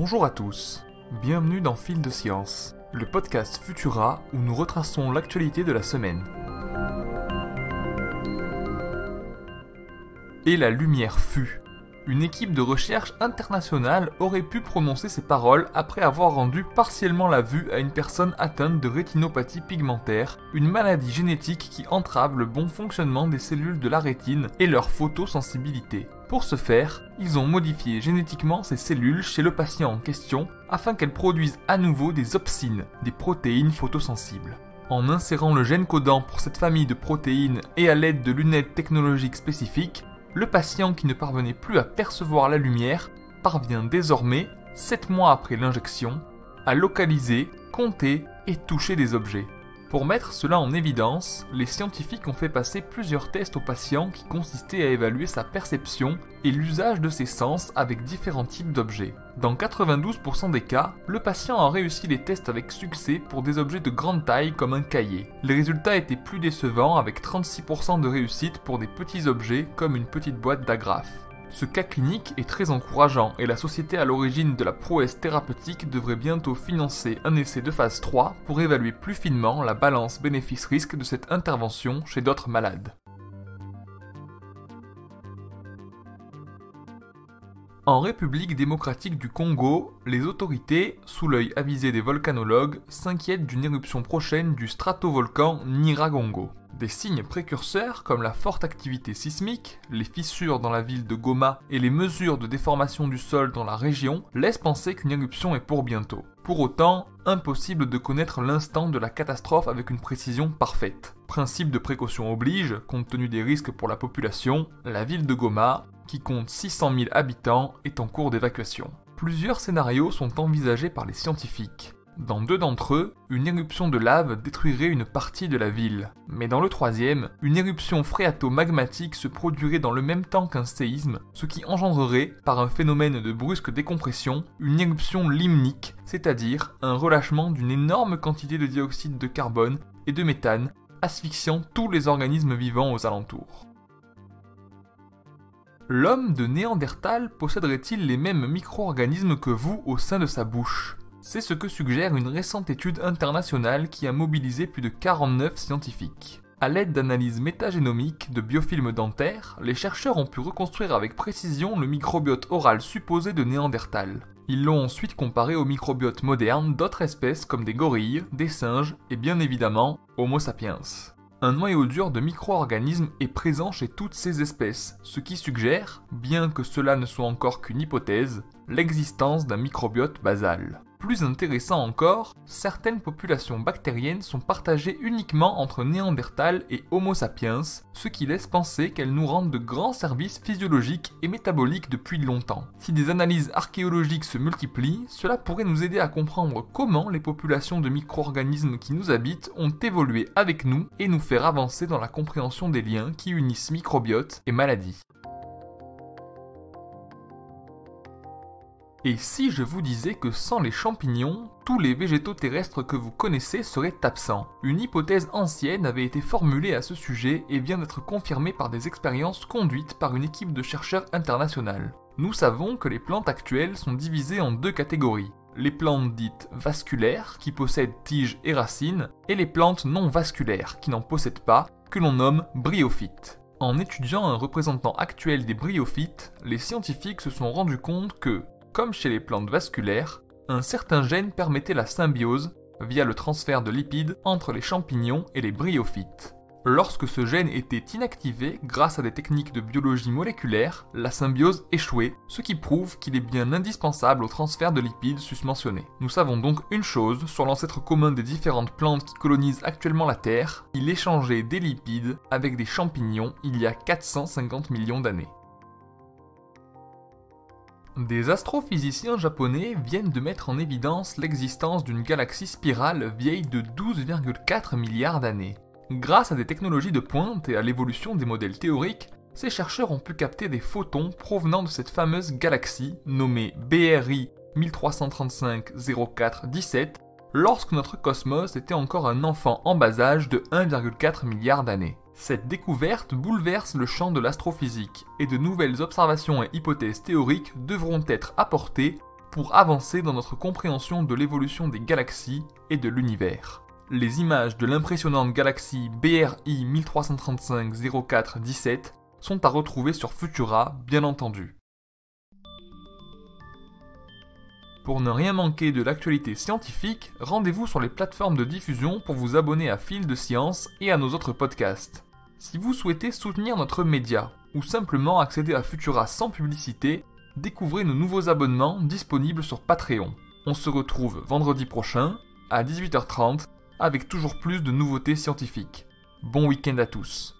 Bonjour à tous, bienvenue dans Fil de Science, le podcast Futura où nous retraçons l'actualité de la semaine. Et la lumière fut. Une équipe de recherche internationale aurait pu prononcer ces paroles après avoir rendu partiellement la vue à une personne atteinte de rétinopathie pigmentaire, une maladie génétique qui entrave le bon fonctionnement des cellules de la rétine et leur photosensibilité. Pour ce faire, ils ont modifié génétiquement ces cellules chez le patient en question afin qu'elles produisent à nouveau des opsines, des protéines photosensibles. En insérant le gène codant pour cette famille de protéines et à l'aide de lunettes technologiques spécifiques, le patient qui ne parvenait plus à percevoir la lumière parvient désormais, 7 mois après l'injection, à localiser, compter et toucher des objets. Pour mettre cela en évidence, les scientifiques ont fait passer plusieurs tests aux patients qui consistaient à évaluer sa perception et l'usage de ses sens avec différents types d'objets. Dans 92% des cas, le patient a réussi les tests avec succès pour des objets de grande taille comme un cahier. Les résultats étaient plus décevants avec 36% de réussite pour des petits objets comme une petite boîte d'agrafes. Ce cas clinique est très encourageant et la société à l'origine de la prouesse thérapeutique devrait bientôt financer un essai de phase 3 pour évaluer plus finement la balance bénéfice-risque de cette intervention chez d'autres malades. En République démocratique du Congo, les autorités, sous l'œil avisé des volcanologues, s'inquiètent d'une éruption prochaine du stratovolcan Niragongo. Des signes précurseurs comme la forte activité sismique, les fissures dans la ville de Goma et les mesures de déformation du sol dans la région laissent penser qu'une éruption est pour bientôt. Pour autant, impossible de connaître l'instant de la catastrophe avec une précision parfaite. Principe de précaution oblige, compte tenu des risques pour la population, la ville de Goma, qui compte 600 000 habitants, est en cours d'évacuation. Plusieurs scénarios sont envisagés par les scientifiques. Dans deux d'entre eux, une éruption de lave détruirait une partie de la ville. Mais dans le troisième, une éruption phréato-magmatique se produirait dans le même temps qu'un séisme, ce qui engendrerait, par un phénomène de brusque décompression, une éruption limnique, c'est-à-dire un relâchement d'une énorme quantité de dioxyde de carbone et de méthane, asphyxiant tous les organismes vivants aux alentours. L'homme de Néandertal posséderait-il les mêmes micro-organismes que vous au sein de sa bouche? C'est ce que suggère une récente étude internationale qui a mobilisé plus de 49 scientifiques. A l'aide d'analyses métagénomiques de biofilms dentaires, les chercheurs ont pu reconstruire avec précision le microbiote oral supposé de Néandertal. Ils l'ont ensuite comparé au microbiote moderne d'autres espèces comme des gorilles, des singes et bien évidemment Homo sapiens. Un noyau dur de micro-organismes est présent chez toutes ces espèces, ce qui suggère, bien que cela ne soit encore qu'une hypothèse, l'existence d'un microbiote basal. Plus intéressant encore, certaines populations bactériennes sont partagées uniquement entre Néandertal et Homo sapiens, ce qui laisse penser qu'elles nous rendent de grands services physiologiques et métaboliques depuis longtemps. Si des analyses archéologiques se multiplient, cela pourrait nous aider à comprendre comment les populations de micro-organismes qui nous habitent ont évolué avec nous et nous faire avancer dans la compréhension des liens qui unissent microbiote et maladie. Et si je vous disais que sans les champignons, tous les végétaux terrestres que vous connaissez seraient absents? Une hypothèse ancienne avait été formulée à ce sujet et vient d'être confirmée par des expériences conduites par une équipe de chercheurs internationales. Nous savons que les plantes actuelles sont divisées en deux catégories. Les plantes dites vasculaires, qui possèdent tiges et racines, et les plantes non vasculaires, qui n'en possèdent pas, que l'on nomme bryophytes. En étudiant un représentant actuel des bryophytes, les scientifiques se sont rendus compte que, comme chez les plantes vasculaires, un certain gène permettait la symbiose, via le transfert de lipides, entre les champignons et les bryophytes. Lorsque ce gène était inactivé grâce à des techniques de biologie moléculaire, la symbiose échouait, ce qui prouve qu'il est bien indispensable au transfert de lipides susmentionnés. Nous savons donc une chose sur l'ancêtre commun des différentes plantes qui colonisent actuellement la Terre, il échangeait des lipides avec des champignons il y a 450 millions d'années. Des astrophysiciens japonais viennent de mettre en évidence l'existence d'une galaxie spirale vieille de 12,4 milliards d'années. Grâce à des technologies de pointe et à l'évolution des modèles théoriques, ces chercheurs ont pu capter des photons provenant de cette fameuse galaxie nommée BRI 1335-04-17 lorsque notre cosmos était encore un enfant en bas âge de 1,4 milliard d'années. Cette découverte bouleverse le champ de l'astrophysique et de nouvelles observations et hypothèses théoriques devront être apportées pour avancer dans notre compréhension de l'évolution des galaxies et de l'univers. Les images de l'impressionnante galaxie BRI 1335 04 17 sont à retrouver sur Futura, bien entendu. Pour ne rien manquer de l'actualité scientifique, rendez-vous sur les plateformes de diffusion pour vous abonner à Fil de Science et à nos autres podcasts. Si vous souhaitez soutenir notre média ou simplement accéder à Futura sans publicité, découvrez nos nouveaux abonnements disponibles sur Patreon. On se retrouve vendredi prochain à 18h30 avec toujours plus de nouveautés scientifiques. Bon week-end à tous.